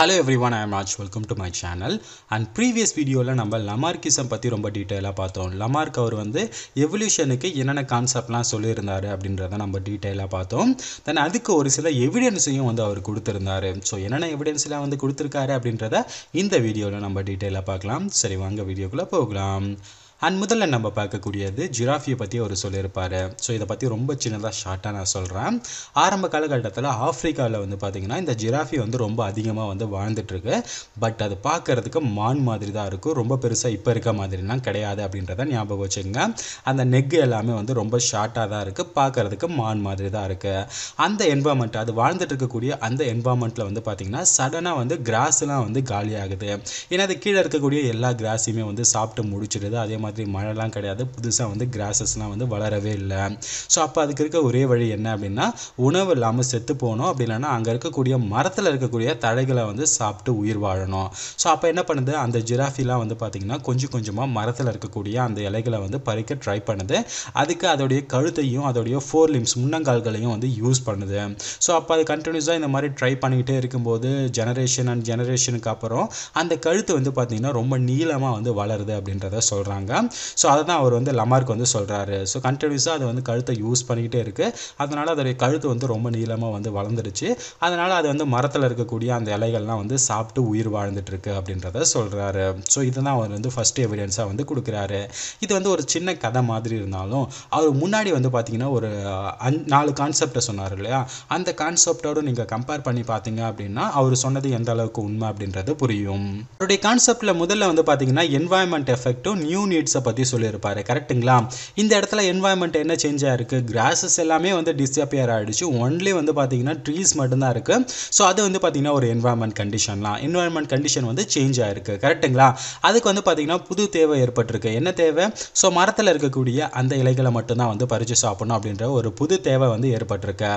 Hello everyone I'm Raj welcome to my channel and previous வீடியோவில் நம்ம லமார்க்கிசம் பற்றி ரொம்ப டீட்டெயிலாக பார்த்தோம். லமார்க் அவர் வந்து எவல்யூஷனுக்கு என்னென்ன கான்செப்ட்லாம் சொல்லியிருந்தாரு அப்படின்றத நம்ம டீட்டெயிலாக பார்த்தோம். தென் அதுக்கு ஒரு சில எவிடன்ஸையும் வந்து அவர் கொடுத்துருந்தாரு. ஸோ என்னென்ன எவிடன்ஸ்லாம் வந்து கொடுத்துருக்காரு அப்படின்றத இந்த வீடியோவில் நம்ம டீட்டெயிலாக பார்க்கலாம். சரி வாங்க வீடியோக்குள்ளே போகலாம். அண்ட் முதல்ல நம்ம பார்க்கக்கூடியது ஜிராஃபியை பற்றி அவர் சொல்லியிருப்பார். ஸோ இதை பற்றி ரொம்ப சின்னதாக ஷார்ட்டாக நான் சொல்கிறேன் ஆரம்ப காலகட்டத்தில் ஆஃப்ரிக்காவில் வந்து பார்த்திங்கன்னா இந்த ஜிராஃபி வந்து ரொம்ப அதிகமாக வந்து வாழ்ந்துட்டுருக்கு. பட் அது பார்க்குறதுக்கு மான் மாதிரி தான் இருக்கும். ரொம்ப பெருசாக இப்போ இருக்க மாதிரிலாம் கிடையாது அப்படின்றத ஞாபகம் வச்சுக்கோங்க. அந்த நெக்கு எல்லாமே வந்து ரொம்ப ஷார்ட்டாக தான் இருக்குது பார்க்குறதுக்கு மான் மாதிரி தான் இருக்குது அந்த என்வாமெண்ட் அது வாழ்ந்துட்டு இருக்கக்கூடிய அந்த என்வாமெண்ட்டில் வந்து பார்த்திங்கன்னா சடனாக வந்து கிராஸ்லாம் வந்து காலியாகுது. ஏன்னா அது கீழே இருக்கக்கூடிய எல்லா கிராஸையுமே வந்து சாப்பிட்டு முடிச்சிடுது. அதே மாதிரி மழைலாம் கிடையாது. புதுசாக வந்து கிராஸஸ்லாம் வந்து வளரவே இல்லை. ஸோ அப்போ அதுக்கு இருக்க ஒரே வழி என்ன அப்படின்னா உணவு இல்லாமல் செத்து போகணும். அப்படி இல்லைன்னா அங்கே இருக்கக்கூடிய மரத்தில் இருக்கக்கூடிய தழைகளை வந்து சாப்பிட்டு உயிர் வாழணும். ஸோ அப்போ என்ன பண்ணுது? அந்த ஜிராஃபிலாம் வந்து பார்த்திங்கன்னா கொஞ்சம் கொஞ்சமாக மரத்தில் இருக்கக்கூடிய அந்த இலைகளை வந்து பறிக்க ட்ரை பண்ணுது. அதுக்கு அதோடைய கழுத்தையும் அதோடைய ஃபோர் லிம்ஸ் முன்னங்கால்களையும் வந்து யூஸ் பண்ணுது. ஸோ அப்போ அது கண்டினியூஸாக இந்த மாதிரி ட்ரை பண்ணிக்கிட்டே இருக்கும்போது ஜெனரேஷன் அண்ட் ஜெனரேஷனுக்கு அப்புறம் அந்த கழுத்து வந்து பார்த்திங்கன்னா ரொம்ப நீளமாக வந்து வளருது அப்படின்றத சொல்கிறாங்க ஸோ அதை தான் அவர் வந்து லமார்க் வந்து சொல்கிறாரு ஸோ கண்டினியூஸாக அது வந்து கழுத்தை யூஸ் பண்ணிக்கிட்டே இருக்குது அதனால் அதோடைய கழுத்து வந்து ரொம்ப நீளமாக வந்து வளர்ந்துருச்சு அதனால் அது வந்து மரத்தில் இருக்கக்கூடிய அந்த இலைகள்லாம் வந்து சாப்பிட்டு உயிர் வாழ்ந்துட்டுருக்கு அப்படின்றத சொல்கிறாரு ஸோ இதுதான் அவர் வந்து ஃபஸ்ட் எவிடன்ஸாக வந்து கொடுக்குறாரு. இது வந்து ஒரு சின்ன கதை மாதிரி இருந்தாலும் அவர் முன்னாடி வந்து பார்த்தீங்கன்னா ஒரு அஞ் நாலு கான்செப்டை சொன்னார் இல்லையா? அந்த கான்செப்டோடு நீங்கள் கம்பேர் பண்ணி பார்த்தீங்க அப்படின்னா அவர் சொன்னது எந்த அளவுக்கு உண்மை அப்படின்றது புரியும். அவருடைய கான்செப்டில் முதல்ல வந்து பார்த்தீங்கன்னா என்வாயன்மெண்ட் எஃபெக்ட்டும் நியூ நீட்ஸ் பற்றி சொல்லியிருப்பாரு. கரெக்ட்டுங்களா இந்த இடத்துல என்வாயன்மெண்ட் என்ன சேஞ்ச் ஆயிருக்கு? கிராஸஸ் எல்லாமே வந்து டிஸ்அப்பியர் ஆகிடுச்சு ஒன்லி வந்து பார்த்தீங்கன்னா ட்ரீஸ் மட்டும்தான் இருக்குது ஸோ அது வந்து பார்த்தீங்கன்னா ஒரு என்வாயன்மெண்ட் கண்டிஷன்லாம் என்வாயன்மெண்ட் கண்டிஷன் வந்து சேஞ்ச் ஆகிருக்கு கரெக்ட்டுங்களா அதுக்கு வந்து பார்த்தீங்கன்னா புது தேவை ஏற்பட்டிருக்கு. என்ன தேவை? ஸோ மரத்தில் இருக்கக்கூடிய அந்த இலைகளை மட்டும்தான் வந்து பறித்து சாப்பிடணும் அப்படின்ற ஒரு புது தேவை வந்து ஏற்பட்டிருக்கு.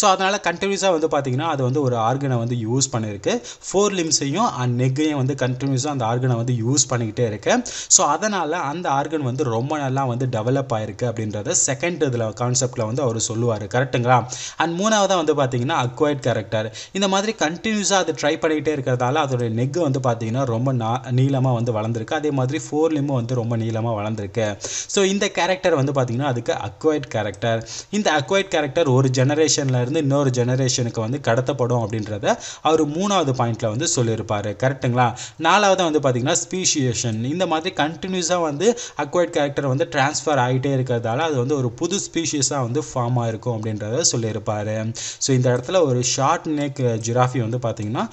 ஸோ அதனால் கண்டினியூஸாக வந்து பார்த்தீங்கன்னா அது வந்து ஒரு ஆர்கனை வந்து யூஸ் பண்ணியிருக்கு ஃபோர் லிம்ஸையும் அண்ட் நெக்கையும் வந்து கண்டினியூஸாக அந்த ஆர்கனை வந்து யூஸ் பண்ணிக்கிட்டே இருக்கு. ஸோ அதனால் அந்த ஆர்கன் வந்து ரொம்ப நல்லா வந்து டெவலப் ஆயிருக்கு அப்படின்றத செகண்ட் இதில் கான்செப்டில் வந்து அவர் சொல்லுவார். கரெக்ட்டுங்களா அண்ட் மூணாவதாக வந்து பார்த்தீங்கன்னா அக்வைட் கேரக்டர் இந்த மாதிரி கண்டினியூஸாக அது ட்ரை பண்ணிகிட்டே இருக்கிறதால அதோடைய நெக் வந்து பார்த்தீங்கன்னா ரொம்ப நா நீளமாக வந்து வளர்ந்துருக்கு. அதே மாதிரி ஃபோர் லிம்மும் வந்து ரொம்ப நீளமாக வளர்ந்துருக்கு. ஸோ இந்த கேரக்டர் வந்து பார்த்தீங்கன்னா அதுக்கு அக்வைட் கேரக்டர் இந்த அக்வைட் கேரக்டர் ஒரு ஜெனரேஷன்ல இருந்து இன்னொரு ஜெனரேஷனுக்கு வந்து கடத்தப்படும் அப்படின்றத அவர் மூணாவது பாயிண்டில் வந்து சொல்லியிருப்பார். கரெக்ட்டுங்களா நாலாவது வந்து பார்த்தீங்கன்னா ஸ்பீஷியேஷன் இந்த மாதிரி கண்டினியூஸாக வந்து அக்வைட் கேரக்டர் வந்து டிரான்ஸ்ஃபர் ஆகிட்டே இருக்கிறதால அது வந்து ஒரு புது ஸ்பீஷியஸாக வந்து ஃபார்ம் ஆகிருக்கும் அப்படின்றத சொல்லியிருப்பார். ஸோ இந்த இடத்துல ஒரு ஷார்ட் நெக் ஜிராஃபி வந்து பார்த்தீங்கன்னா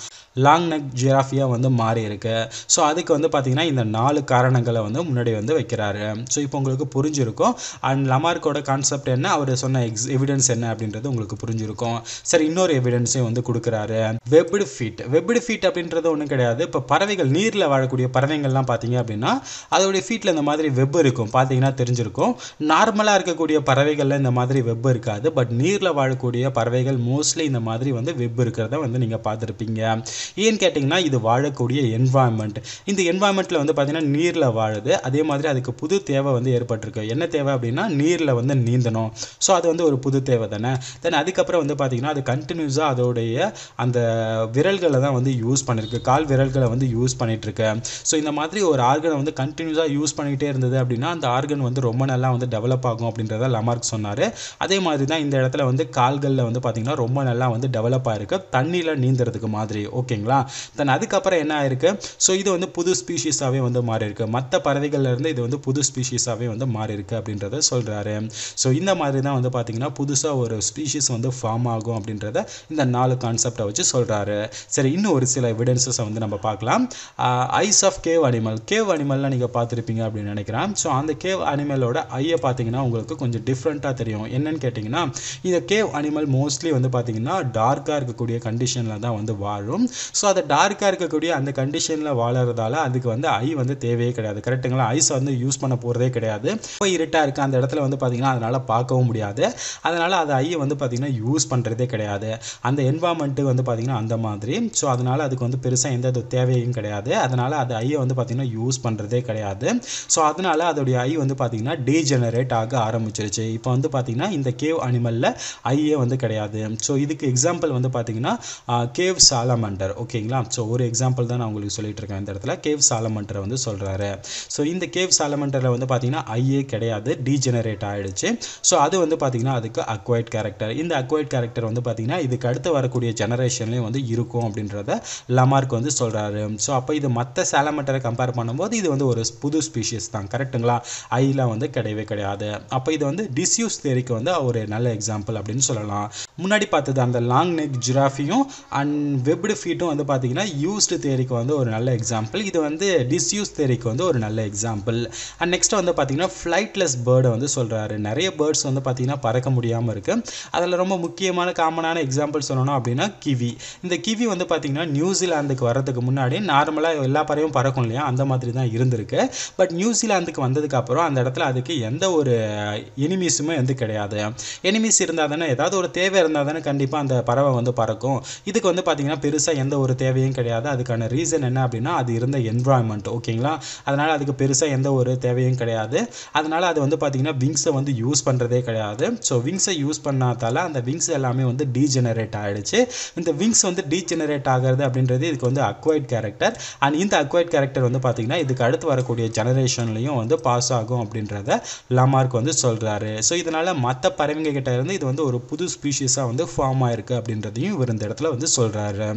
லாங் நெக் ஜிராஃபியாக வந்து மாறி இருக்கு ஸோ அதுக்கு வந்து பார்த்திங்கன்னா இந்த நாலு காரணங்களை வந்து முன்னாடி வந்து வைக்கிறாரு. ஸோ இப்போ உங்களுக்கு புரிஞ்சிருக்கும். அண்ட் லமார்க்கோட கான்செப்ட் என்ன? அவர் சொன்ன எக்ஸ் எவிடன்ஸ் என்ன அப்படின்றது உங்களுக்கு புரிஞ்சிருக்கும். சரி இன்னொரு எவிடன்ஸையும் வந்து கொடுக்குறாரு. வெப்டு ஃபீட் வெப்டு ஃபீட் அப்படின்றது ஒன்றும் கிடையாது. இப்போ பறவைகள் நீரில் வாழக்கூடிய பறவைகள்லாம் பார்த்தீங்க அப்படின்னா அதோடைய ஃபீட்டில் இந்த மாதிரி வெப் இருக்கும். பார்த்தீங்கன்னா தெரிஞ்சிருக்கும். நார்மலாக இருக்கக்கூடிய பறவைகளில் இந்த மாதிரி வெப் இருக்காது. பட் நீரில் வாழக்கூடிய பறவைகள் மோஸ்ட்லி இந்த மாதிரி வந்து வெப் இருக்கிறத வந்து நீங்கள் பார்த்துருப்பீங்க. ஏன்னு கேட்டிங்கன்னா இது வாழக்கூடிய என்வாயன்மெண்ட் இந்த என்வாயன்மெண்ட்டில் வந்து பார்த்திங்கன்னா நீரில் வாழுது. அதே மாதிரி அதுக்கு புது தேவை வந்து ஏற்பட்டிருக்கு. என்ன தேவை அப்படின்னா நீரில் வந்து நீந்தணும். ஸோ அது வந்து ஒரு புது தேவை தானே. தென் அதுக்கப்புறம் வந்து பார்த்திங்கன்னா அது கண்டினியூஸாக அதோடைய அந்த விரல்களை தான் வந்து யூஸ் பண்ணியிருக்கு கால் விரல்களை வந்து யூஸ் பண்ணிகிட்ருக்கு ஸோ இந்த மாதிரி ஒரு ஆர்கனை வந்து கண்டினியூஸாக யூஸ் பண்ணிக்கிட்டே இருந்தது அப்படின்னா அந்த ஆர்கன் வந்து ரொம்ப நல்லா வந்து டெவலப் ஆகும் அப்படின்றத லமார்க் சொன்னார். அதே மாதிரி தான் இந்த இடத்துல வந்து கால்களில் வந்து பார்த்திங்கன்னா ரொம்ப நல்லா வந்து டெவலப் ஆகிருக்கு தண்ணியில் நீந்துறதுக்கு மாதிரி. ஓகேங்களா? தென் அதுக்கப்புறம் என்ன ஆயிருக்கு? ஸோ இது வந்து புது ஸ்பீஷீஸாகவே வந்து மாறி இருக்கு மற்ற பறவைகள்ல இருந்து இது வந்து புது ஸ்பீஷீஸாகவே வந்து மாறி இருக்கு அப்படின்றத சொல்கிறாரு ஸோ இந்த மாதிரி தான் வந்து பார்த்திங்கன்னா புதுசாக ஒரு ஸ்பீஷீஸ் வந்து ஃபார்ம் ஆகும் அப்படின்றத இந்த நாலு கான்செப்டை வச்சு சொல்கிறாரு சரி இன்னும் ஒரு சில எவிடன்சஸை வந்து நம்ம பார்க்கலாம். Eyes of cave animal cave அனிமல்லாம் நீங்கள் பார்த்துருப்பீங்க அப்படின்னு நினைக்கிறேன். ஸோ அந்த கேவ் அனிமலோட ஐயை பார்த்தீங்கன்னா உங்களுக்கு கொஞ்சம் டிஃப்ரெண்ட்டாக தெரியும். என்னன்னு கேட்டிங்கன்னா இந்த கேவ் அனிமல் மோஸ்ட்லி வந்து பார்த்தீங்கன்னா டார்க்காக இருக்கக்கூடிய கண்டிஷனில் தான் வந்து வாழும். ஸோ அதை டார்க்காக இருக்கக்கூடிய அந்த கண்டிஷனில் வாழறதால அதுக்கு வந்து ஐ வந்து தேவையே கிடையாது. கரெக்டுங்களா ஐஸ் வந்து யூஸ் பண்ண போகிறதே கிடையாது. இப்போ இருட்டாக இருக்குது அந்த இடத்துல வந்து பார்த்தீங்கன்னா அதனால் பார்க்கவும் முடியாது. அதனால் அது ஐயை வந்து பார்த்திங்கன்னா யூஸ் பண்ணுறதே கிடையாது. அந்த என்வாமெண்ட்டு வந்து பார்த்திங்கன்னா அந்த மாதிரி. ஸோ அதனால் அதுக்கு வந்து பெருசாக எந்த தேவையும் கிடையாது. அதனால் அது ஐயை வந்து பார்த்திங்கன்னா யூஸ் பண்ணுறதே கிடையாது. ஸோ அதனால அதோடைய ஐ வந்து பார்த்தீங்கன்னா டீஜெனரேட் ஆக ஆரம்பிச்சிருச்சு. இப்போ வந்து பார்த்திங்கன்னா இந்த கேவ் அனிமலில் ஐயே வந்து கிடையாது. ஸோ இதுக்கு எக்ஸாம்பிள் வந்து பார்த்திங்கன்னா கேவ் சாலமண்டர் ஓகேங்களா ஸோ ஒரு எக்ஸாம்பிள் தான் நான் உங்களுக்கு சொல்லிட்டு இருக்கேன். இந்த இடத்துல கேவ் சாலமண்டரை வந்து சொல்கிறாரு ஸோ இந்த கேவ் சாலமண்டரில் வந்து பார்த்தீங்கன்னா ஐயே கிடையாது. டீஜெனரேட் ஆகிடுச்சு ஸோ அது வந்து பார்த்திங்கன்னா அதுக்கு அக்வைட் கேரக்டர் இந்த அக்வைட் கேரக்டர் வந்து பார்த்திங்கன்னா இதுக்கு அடுத்து வரக்கூடிய ஜெனரேஷன்லேயும் வந்து இருக்கும் அப்படின்றத லமார்க் வந்து சொல்கிறாரு ஸோ அப்போ இது மற்ற சாலமண்டரை கம்பேர் பண்ணும்போது இது வந்து ஒரு புது ஸ்பீஷியஸ் தான் கரெக்ட்டுங்களா ஐலாம் வந்து கிடையவே கிடையாது. அப்போ இது வந்து டிஸ்யூஸ் தேரிக்கு வந்து ஒரு நல்ல எக்ஸாம்பிள் அப்படின்னு சொல்லலாம். முன்னாடி பார்த்தது அந்த லாங் நெக் ஜிராஃபியும் அண்ட் வெப்டு ஃபீட்டும் வந்து பார்த்தீங்கன்னா யூஸ்டு தேரிக்கு வந்து ஒரு நல்ல எக்ஸாம்பிள் இது வந்து டிஸ்யூஸ் தேரிக்கு வந்து ஒரு நல்ல எக்ஸாம்பிள் அண்ட் நெக்ஸ்ட் வந்து பார்த்தீங்கன்னா ஃப்ளைட்லெஸ் பேர்டை வந்து சொல்கிறாரு நிறைய பேர்ட்ஸ் வந்து பார்த்தீங்கன்னா பறக்க முடியாமல் இருக்குது அதில் ரொம்ப முக்கியமான காமனான எக்ஸாம்பிள் சொல்லணும் அப்படின்னா கிவி இந்த கிவி வந்து பார்த்தீங்கன்னா நியூசிலாந்துக்கு வரதுக்கு முன்னாடி நார்மலாக எல்லா பறவையும் பறக்கும் இல்லையா? அந்த மாதிரி தான் இருந்திருக்கு. பட் நியூசிலாந்துக்கு வந்ததுக்கப்புறம் அந்த இடத்துல அதுக்கு எந்த ஒரு எனிமீஸுமே வந்து கிடையாது. எனிமீஸ் இருந்தால் தானே ஏதாவது ஒரு தேவை இருந்தால் தானே கண்டிப்பாக அந்த பறவை வந்து பறக்கும். இதுக்கு வந்து பார்த்தீங்கன்னா பெருசாக எந்த ஒரு தேவையும் கிடையாது. அதுக்கான ரீசன் என்ன அப்படின்னா அது இருந்த என்வரான்மெண்ட் ஓகேங்களா? அதனால் அதுக்கு பெருசாக எந்த ஒரு தேவையும் கிடையாது. அதனால் அது வந்து பார்த்தீங்கன்னா விங்ஸை வந்து யூஸ் பண்ணுறதே கிடையாது. ஸோ விங்ஸை யூஸ் பண்ணாதால அந்த விங்ஸ் எல்லாமே வந்து டீஜெனரேட் ஆகிடுச்சு இந்த விங்ஸ் வந்து டீஜெனரேட் ஆகிறது அப்படின்றது இதுக்கு வந்து அக்வைட் கேரக்டர் அண்ட் இந்த அக்வைட் கேரக்டர் வந்து பார்த்தீங்கன்னா இதுக்கு அடுத்து வரக்கூடிய ஜெனரேஷன் ஜெனரேஷன்லையும் வந்து பாஸ் ஆகும் அப்படின்றத லமார்க் வந்து சொல்கிறாரு ஸோ இதனால் மற்ற பறவைங்க கிட்ட இருந்து இது வந்து ஒரு புது ஸ்பீஷீஸாக வந்து ஃபார்ம் ஆயிருக்கு அப்படின்றதையும் இவர் இந்த இடத்துல வந்து சொல்கிறாரு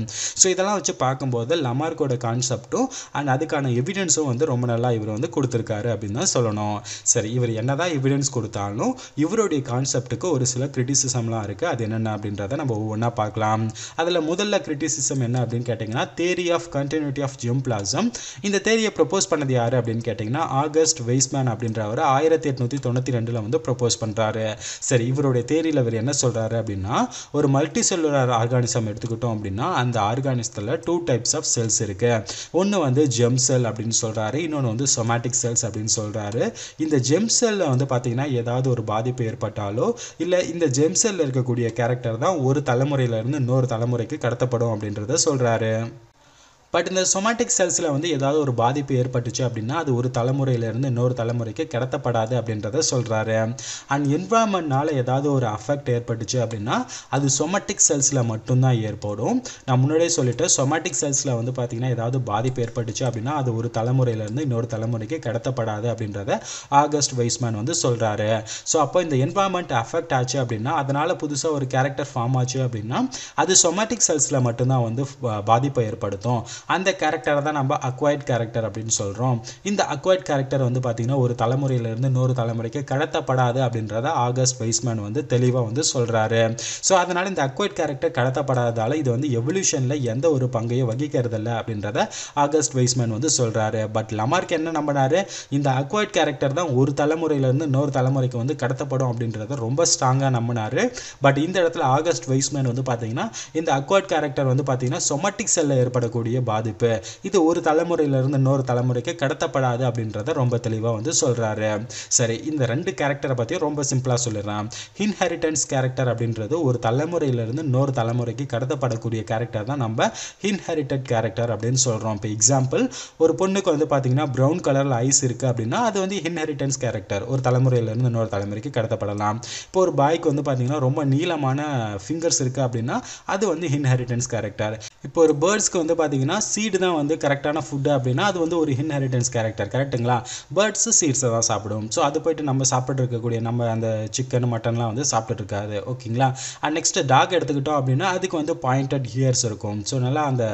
ஸோ இதெல்லாம் வச்சு பார்க்கும்போது லமார்க்கோட கான்செப்ட்டும் அண்ட் அதுக்கான எவிடன்ஸும் வந்து ரொம்ப நல்லா இவர் வந்து கொடுத்துருக்காரு அப்படின்னு தான் சொல்லணும். சரி இவர் என்னதான் எவிடன்ஸ் கொடுத்தாலும் இவருடைய கான்செப்டுக்கு ஒரு சில கிரிட்டிசிசம்லாம் இருக்குது அது என்னென்ன அப்படின்றத நம்ம ஒவ்வொன்றா பார்க்கலாம். அதில் முதல்ல கிரிட்டிசிசம் என்ன அப்படின்னு கேட்டிங்கன்னா theory of continuity of germplasm இந்த தேரியை ப்ரப்போஸ் பண்ணது யார் அப்படின்னு கேட்டிங்கன்னா ஆகஸ்ட் வெய்ஸ்மேன் அப்படின்ற அவர் ஆயிரத்தி எட்நூற்றி தொண்ணூற்றி ரெண்டில் வந்து ப்ரப்போஸ் பண்ணுறாரு சரி இவருடைய தேரியில் இவர் என்ன சொல்கிறாரு அப்படின்னா ஒரு மல்டி செல்லுலர் ஆர்கானிசம் எடுத்துக்கிட்டோம் அப்படின்னா அந்த ஆர்கானிசத்தில் டூ டைப்ஸ் ஆஃப் செல்ஸ் இருக்குது ஒன்று வந்து ஜெம் செல் அப்படின்னு சொல்கிறாரு இன்னொன்று வந்து சொமேட்டிக் செல்ஸ் அப்படின்னு சொல்கிறாரு இந்த ஜெம் செல்லில் வந்து பார்த்தீங்கன்னா ஏதாவது ஒரு பாதிப்பு ஏற்பட்டாலோ இல்லை இந்த ஜெம் செல்லில் இருக்கக்கூடிய கேரக்டர் தான் ஒரு தலைமுறையிலேருந்து இன்னொரு தலைமுறைக்கு கடத்தப்படும் அப்படின்றத சொல்கிறாரு பட் இந்த சொமாட்டிக் செல்ஸில் வந்து ஏதாவது ஒரு பாதிப்பு ஏற்பட்டுச்சு அப்படின்னா அது ஒரு தலைமுறையிலேருந்து இன்னொரு தலைமுறைக்கு கடத்தப்படாது அப்படின்றத சொல்கிறாரு அண்ட் என்வரான்மெண்ட்னால ஏதாவது ஒரு அஃபெக்ட் ஏற்பட்டுச்சு அப்படின்னா அது சொமாட்டிக் செல்ஸில் மட்டும்தான் ஏற்படும். நான் முன்னாடியே சொல்லிட்டேன் சொமாட்டிக் செல்ஸில் வந்து பார்த்திங்கன்னா ஏதாவது பாதிப்பு ஏற்பட்டுச்சு அப்படின்னா அது ஒரு தலைமுறையிலேருந்து இன்னொரு தலைமுறைக்கு கடத்தப்படாது அப்படின்றத ஆகஸ்ட் வைஸ்மேன் வந்து சொல்கிறாரு ஸோ அப்போ இந்த என்வரான்மெண்ட் அஃபெக்ட் ஆச்சு அப்படின்னா அதனால் புதுசாக ஒரு கேரக்டர் ஃபார்ம் ஆச்சு அப்படின்னா அது சொமாட்டிக் செல்ஸில் மட்டும்தான் வந்து பாதிப்பை ஏற்படுத்தும். அந்த கேரக்டரை தான் நம்ம அக்வைட் கேரக்டர் அப்படின்னு சொல்கிறோம் இந்த அக்வைட் கேரக்டர் வந்து பார்த்திங்கன்னா ஒரு தலைமுறையிலேருந்து இன்னொரு தலைமுறைக்கு கடத்தப்படாது அப்படின்றத ஆகஸ்ட் வைஸ்மேன் வந்து தெளிவாக வந்து சொல்கிறாரு ஸோ அதனால் இந்த அக்வைட் கேரக்டர் கடத்தப்படாததால் இது வந்து எவல்யூஷனில் எந்த ஒரு பங்கையும் வகிக்கிறதில்ல அப்படின்றத ஆகஸ்ட் வைஸ்மேன் வந்து சொல்கிறாரு பட் லமார்க் என்ன நம்பினாரு? இந்த அக்வைட் கேரக்டர் தான் ஒரு தலைமுறையிலேருந்து இன்னொரு தலைமுறைக்கு வந்து கடத்தப்படும் அப்படின்றத ரொம்ப ஸ்ட்ராங்காக நம்பினாரு. பட் இந்த இடத்துல ஆகஸ்ட் வைஸ்மேன் வந்து பார்த்தீங்கன்னா இந்த அக்வைட் கேரக்டர் வந்து பார்த்தீங்கன்னா சொமட்டிக் செல்லில் ஏற்படக்கூடிய பாதிப்பு. இது ஒரு தலைமுறையிலிருந்து இன்னொரு தலைமுறைக்கு கடத்தப்படாது அப்படின்றத ரொம்ப தெளிவாக வந்து சொல்கிறாரு சரி இந்த ரெண்டு கேரக்டரை பற்றி ரொம்ப சிம்பிளாக சொல்லிடுறேன் இன்ஹெரிட்டன்ஸ் கேரக்டர் அப்படின்றது ஒரு தலைமுறையிலிருந்து இன்னொரு தலைமுறைக்கு கடத்தப்படக்கூடிய கேரக்டர் தான் நம்ம இன்ஹெரிட்டட் கேரக்டர் அப்படின்னு சொல்கிறோம் இப்போ எக்ஸாம்பிள் ஒரு பொண்ணுக்கு வந்து பார்த்தீங்கன்னா ப்ரௌன் கலரில் ஐஸ் இருக்குது அப்படின்னா அது வந்து இன்ஹெரிட்டன்ஸ் கேரக்டர் ஒரு தலைமுறையிலிருந்து இன்னொரு தலைமுறைக்கு கடத்தப்படலாம். இப்போ ஒரு பாய்க்கு வந்து பார்த்தீங்கன்னா ரொம்ப நீளமான ஃபிங்கர்ஸ் இருக்குது அப்படின்னா அது வந்து இன்ஹெரிட்டன்ஸ் கேரக்டர் இப்போ ஒரு பேர்ட்ஸ்க்கு வந்து பார்த்தீங்கன்னா சீடு தான் வந்து கரெக்டான ஃபுட்டு அப்படின்னா அது வந்து ஒரு இன்ஹெரிட்டன்ஸ் கேரக்டர் கரெக்ட்டுங்களா பேர்ட்ஸு சீட்ஸை தான் சாப்பிடும். ஸோ அது போயிட்டு நம்ம சாப்பிட்டு இருக்கக்கூடிய நம்ம அந்த சிக்கன் மட்டன்லாம் வந்து சாப்பிட்டுட்டு இருக்காது. ஓகேங்களா அண்ட் நெக்ஸ்ட்டு டாக் எடுத்துக்கிட்டோம் அப்படின்னா அதுக்கு வந்து பாயிண்டட் ஹியர்ஸ் இருக்கும். ஸோ நல்லா அந்த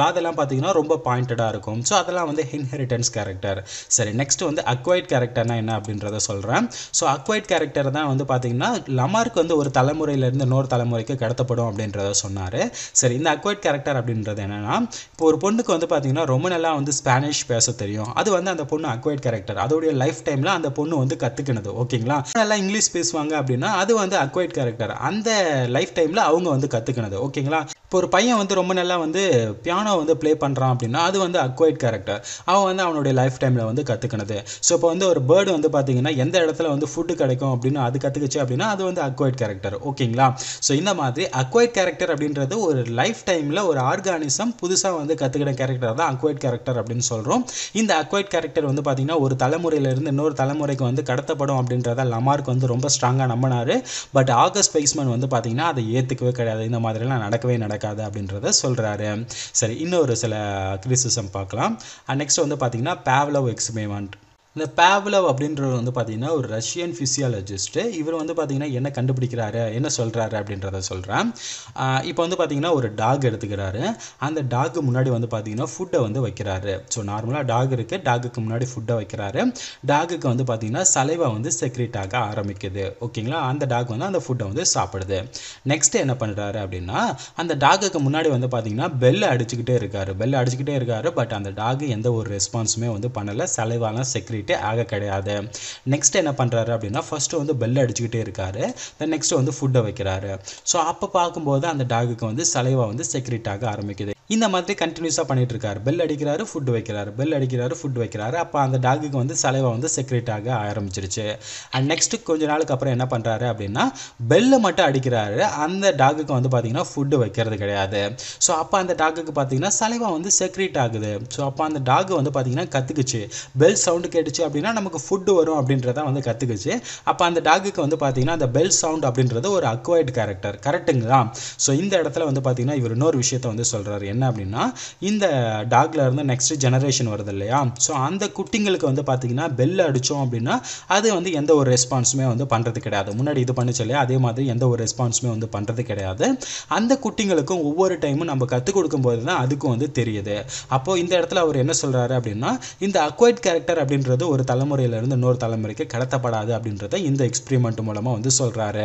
காதெல்லாம் பார்த்தீங்கன்னா ரொம்ப பாயிண்டடாக இருக்கும். ஸோ அதெல்லாம் வந்து இன்ஹெரிட்டன்ஸ் கேரக்டர் சரி நெக்ஸ்ட் வந்து அக்வைட் கேரக்டர்னா என்ன அப்படின்றத சொல்கிறேன் ஸோ அக்வைட் கேரக்டர் தான் வந்து பார்த்தீங்கன்னா லமார்க் வந்து ஒரு தலைமுறையிலேருந்து இன்னொரு தலைமுறைக்கு கடத்தப்படும் அப்படின்றத சொன்னார். சரி இந்த அக்வைட் கேரக்டர் அப்படின்றது என்னென்னா இப்போ ஒரு பொண்ணுக்கு வந்து பார்த்தீங்கன்னா ரொம்ப நல்லா வந்து ஸ்பானிஷ் பேச தெரியும். அது வந்து அந்த பொண்ணு அக்வைட் கேரக்டர் அதோடைய லைஃப் டைமில் அந்த பொண்ணு வந்து கற்றுக்கினது ஓகேங்களா நல்லா இங்கிலீஷ் பேசுவாங்க அப்படின்னா அது வந்து அக்வைட் கேரக்டர் அந்த லைஃப் டைமில் அவங்க வந்து கற்றுக்கினது ஓகேங்களா இப்போ ஒரு பையன் வந்து ரொம்ப நல்லா வந்து பியானோ வந்து ப்ளே பண்ணுறான் அப்படின்னா அது வந்து அக்வைட் கேரக்டர் அவன் வந்து அவனுடைய லைஃப் டைமில் வந்து கற்றுக்கினது ஸோ இப்போ வந்து ஒரு பேர்டு வந்து பார்த்தீங்கன்னா எந்த இடத்துல வந்து ஃபுட்டு கிடைக்கும் அப்படின்னு அது கற்றுக்குச்சு அப்படின்னா அது வந்து அக்வைட் கேரக்டர் ஓகேங்களா ஸோ இந்த மாதிரி அக்வைட் கேரக்டர் அப்படின்றது ஒரு லைஃப் டைமில் ஒரு ஆர்கானிசம் புதுசாக வந்து கற்றுக்கிற கேரக்டர் தான் அக்வைட் கேரக்டர் அப்படின்னு சொல்கிறோம் இந்த அக்வைட் கேரக்டர் வந்து பார்த்தீங்கன்னா ஒரு தலைமுறையிலேருந்து இன்னொரு தலைமுறைக்கு வந்து கடத்தப்படும் அப்படின்றத லமார்க் வந்து ரொம்ப ஸ்ட்ராங்காக நம்பினார். பட் ஆகஸ்ட் ஃபைஸ்மன் வந்து பார்த்தீங்கன்னா அதை ஏற்றுக்கவே கிடையாது. இந்த மாதிரிலாம் நடக்கவே நடக்கும் நடக்காது அப்படின்றத சொல்கிறாரு சரி இன்னொரு சில கிரிசிசம் பார்க்கலாம். நெக்ஸ்ட் வந்து பார்த்திங்கன்னா பேவ்லவ் எக்ஸ்பெரிமெண்ட் இந்த பேவ்லவ் அப்படின்றவர் வந்து பார்த்தீங்கன்னா ஒரு ரஷ்யன் ஃபிசியாலஜிஸ்ட்டு இவர் வந்து பார்த்தீங்கன்னா என்ன கண்டுபிடிக்கிறாரு என்ன சொல்கிறாரு அப்படின்றத சொல்கிறேன் இப்போ வந்து பார்த்தீங்கன்னா ஒரு டாக் எடுத்துக்கிறாரு. அந்த டாக் முன்னாடி வந்து பார்த்தீங்கன்னா ஃபுட்டை வந்து வைக்கிறாரு. ஸோ நார்மலாக டாக் இருக்குது டாகுக்கு முன்னாடி ஃபுட்டை வைக்கிறாரு. டாகுக்கு வந்து பார்த்தீங்கன்னா சலைவா வந்து செக்ரேட் ஆக ஆரம்பிக்குது. ஓகேங்களா அந்த டாக் வந்து அந்த ஃபுட்டை வந்து சாப்பிடுது. நெக்ஸ்ட் என்ன பண்ணுறாரு அப்படின்னா அந்த டாகுக்கு முன்னாடி வந்து பார்த்தீங்கன்னா பெல் அடிச்சுக்கிட்டே இருக்காரு. பெல் அடிச்சுக்கிட்டே இருக்காரு பட் அந்த டாக் எந்த ஒரு ரெஸ்பான்ஸுமே வந்து பண்ணலை. சலைவாலாம் செக்ரேட் ஆக கிடையாது. நெக்ஸ்ட் என்ன பண்ணுறாரு அப்படின்னா ஃபஸ்ட்டு வந்து பெல் அடிச்சுக்கிட்டே இருக்காரு. தென் நெக்ஸ்ட் வந்து ஃபுட்டை வைக்கிறாரு. ஸோ அப்போ பார்க்கும்போது அந்த டாகுக்கு வந்து சலைவா வந்து செக்ரெட் ஆக ஆரம்பிக்குது. இந்த மாதிரி கண்டினியூஸாக பண்ணிகிட்டு இருக்காரு பெல் அடிக்கிறாரு ஃபுட் வைக்கிறாரு. பெல் அடிக்கிறாரு ஃபுட் வைக்கிறாரு. அப்போ அந்த டாகுக்கு வந்து சலைவா வந்து செக்ரேட் ஆக ஆரம்பிச்சிருச்சு. அண்ட் நெக்ஸ்ட்டு கொஞ்ச நாளுக்கு அப்புறம் என்ன பண்ணுறாரு அப்படின்னா பெல்லை மட்டும் அடிக்கிறாரு. அந்த டாகுக்கு வந்து பார்த்திங்கன்னா ஃபுட்டு வைக்கிறது கிடையாது. ஸோ அப்போ அந்த டாகுக்கு பார்த்தீங்கன்னா சலைவா வந்து செக்ரேட் ஆகுது. ஸோ அப்போ அந்த டாக் வந்து பார்த்தீங்கன்னா கற்றுக்குச்சு பெல் சவுண்டு கேட்டுச்சு அப்படின்னா நமக்கு ஃபுட்டு வரும் அப்படின்றத வந்து கற்றுக்குச்சு அப்போ அந்த டாகுக்கு வந்து பார்த்தீங்கன்னா அந்த பெல் சவுண்ட் அப்படின்றது ஒரு அக்வைட் கேரக்டர் கரெக்டுங்களா ஸோ இந்த இடத்துல வந்து பார்த்திங்கன்னா இவர் இன்னொரு விஷயத்த வந்து சொல்கிறாரு என்ன அப்படின்னா இந்த டாக்ல இருந்து நெக்ஸ்ட் ஜெனரேஷன் வருது இல்லையா? ஸோ அந்த குட்டிங்களுக்கு வந்து பார்த்தீங்கன்னா பெல் அடித்தோம் அப்படின்னா அது வந்து எந்த ஒரு ரெஸ்பான்ஸுமே வந்து பண்ணுறது கிடையாது. முன்னாடி இது பண்ணுச்சு இல்லையா? அதே மாதிரி எந்த ஒரு ரெஸ்பான்ஸுமே வந்து பண்ணுறது கிடையாது. அந்த குட்டிங்களுக்கும் ஒவ்வொரு டைமும் நம்ம கற்றுக் கொடுக்கும்போது தான் அதுக்கும் வந்து தெரியுது. அப்போது இந்த இடத்துல அவர் என்ன சொல்கிறாரு அப்படின்னா இந்த அக்வைட் கேரக்டர் அப்படின்றது ஒரு தலைமுறையிலேருந்து இன்னொரு தலைமுறைக்கு கடத்தப்படாது அப்படின்றத இந்த எக்ஸ்பிரிமெண்ட் மூலமாக வந்து சொல்கிறாரு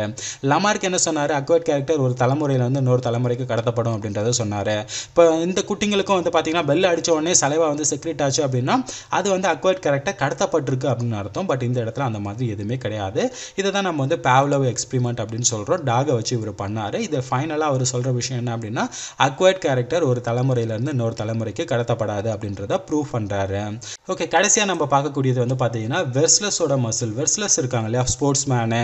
லமார்க் என்ன சொன்னார்? அக்வைட் கேரக்டர் ஒரு தலைமுறையிலேருந்து இன்னொரு தலைமுறைக்கு கடத்தப்படும் அப்படின்றத சொன்னார். இப்போ இந்த குட்டிங்களுக்கும் வந்து பார்த்தீங்கன்னா பெல் அடித்த உடனே சலைவா வந்து செக்ரெட் ஆச்சு அப்படின்னா அது வந்து அக்வைட் கேரக்டர் கடத்தப்பட்டிருக்கு அப்படின்னு அர்த்தம். பட் இந்த இடத்துல அந்த மாதிரி எதுவுமே கிடையாது. இதை தான் நம்ம வந்து பேவ்லவ் எக்ஸ்பிரிமெண்ட் அப்படின்னு சொல்கிறோம் டாகை வச்சு இவர் பண்ணார். இதை ஃபைனலாக அவர் சொல்கிற விஷயம் என்ன அப்படின்னா அக்வைட் கேரக்டர் ஒரு தலைமுறையிலேருந்து இன்னொரு தலைமுறைக்கு கடத்தப்படாது அப்படின்றத ப்ரூவ் பண்ணுறாரு ஓகே கடைசியாக நம்ம பார்க்கக்கூடியது வந்து பார்த்தீங்கன்னா வெர்ஸ்லஸோட மசில் வெர்ஸ்லஸ் இருக்காங்க இல்லையா? ஸ்போர்ட்ஸ் மேனு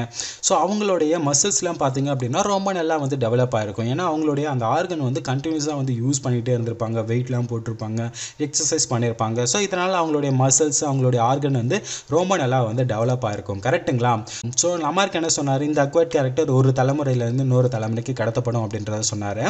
ஸோ அவங்களுடைய மசில்ஸ்லாம் பார்த்தீங்க அப்படின்னா ரொம்ப நல்லா வந்து டெவலப் ஆகிருக்கும் ஏன்னா அவங்களுடைய அந்த ஆர்கன் வந்து கண்டினியூஸாக வந்து யூஸ் பண்ணிகிட்டே இருந்திருப்பாங்க வெயிட்லாம் போட்டிருப்பாங்க எக்ஸசைஸ் பண்ணியிருப்பாங்க ஸோ இதனால் அவங்களுடைய மசில்ஸ் அவங்களுடைய ஆர்கன் வந்து ரொம்ப நல்லா வந்து டெவலப் ஆகிருக்கும் கரெக்ட்டுங்களா ஸோ லமார்க் என்ன சொன்னார்? இந்த அக்வர்ட் கேரக்டர் ஒரு தலைமுறையிலேருந்து இன்னொரு தலைமுறைக்கு கடத்தப்படும் அப்படின்றத சொன்னார்.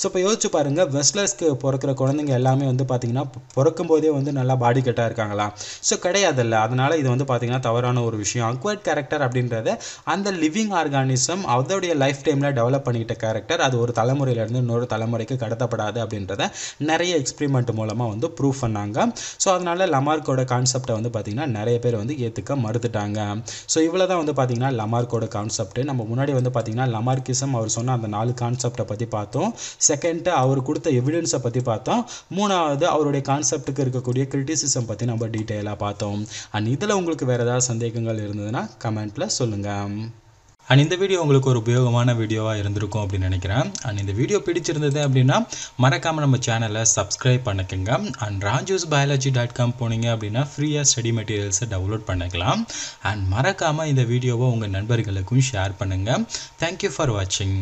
ஸோ இப்போ யோசிச்சு பாருங்கள் வெஸ்லர்ஸ்க்கு பிறக்கிற குழந்தைங்க எல்லாமே வந்து பார்த்தீங்கன்னா பிறக்கும் போதே வந்து நல்லா பாடி கட்டாக இருக்காங்களா? ஸோ கிடையாதுல்ல. அதனால் இது வந்து பார்த்தீங்கன்னா தவறான ஒரு விஷயம். அக்வர்ட் கேரக்டர் அப்படின்றத அந்த லிவிங் ஆர்கானிசம் அதோடைய லைஃப் டைமில் டெவலப் பண்ணிக்கிட்ட கேரக்டர் அது ஒரு தலைமுறையிலேருந்து இன்னொரு தலைமுறைக்கு கடத்தப்படாது அப்படின்றத நிறைய எக்ஸ்பிரிமெண்ட் மூலமாக வந்து ப்ரூவ் பண்ணாங்க. ஸோ அதனால் லமார்க்கோட கான்செப்டை வந்து பார்த்திங்கன்னா நிறைய பேர் வந்து ஏற்றுக்க மறுத்துட்டாங்க. ஸோ இவ்வளோ தான் வந்து பார்த்திங்கன்னா லமார்க்கோட கான்செப்ட் நம்ம முன்னாடி வந்து பார்த்திங்கன்னா லமார்க்கிசம் அவர் சொன்ன அந்த நாலு கான்செப்டை பற்றி பார்த்தோம். செகண்டு அவர் கொடுத்த எவிடன்ஸை பற்றி பார்த்தோம். மூணாவது அவருடைய கான்செப்ட்டுக்கு இருக்கக்கூடிய கிரிட்டிசிசம் பற்றி நம்ம டீட்டெயிலாக பார்த்தோம். அண்ட் இதில் உங்களுக்கு வேறு ஏதாவது சந்தேகங்கள் இருந்ததுன்னா கமெண்ட்டில் சொல்லுங்கள் அண்ட் இந்த வீடியோ உங்களுக்கு ஒரு உபயோகமான வீடியோவாக இருந்திருக்கும் அப்படின்னு நினைக்கிறேன். அண்ட் இந்த வீடியோ பிடிச்சிருந்தது அப்படின்னா மறக்காமல் நம்ம சேனலை சப்ஸ்கிரைப் பண்ணிக்கோங்க. And Raju's biology dot com போனீங்க அப்படின்னா ஃப்ரீயாக ஸ்டடி மெட்டீரியல்ஸை டவுன்லோட் பண்ணிக்கலாம். அண்ட் மறக்காமல் இந்த வீடியோவை உங்கள் நண்பர்களுக்கும் ஷேர் பண்ணுங்கள் தேங்க்யூ ஃபார் வாட்சிங்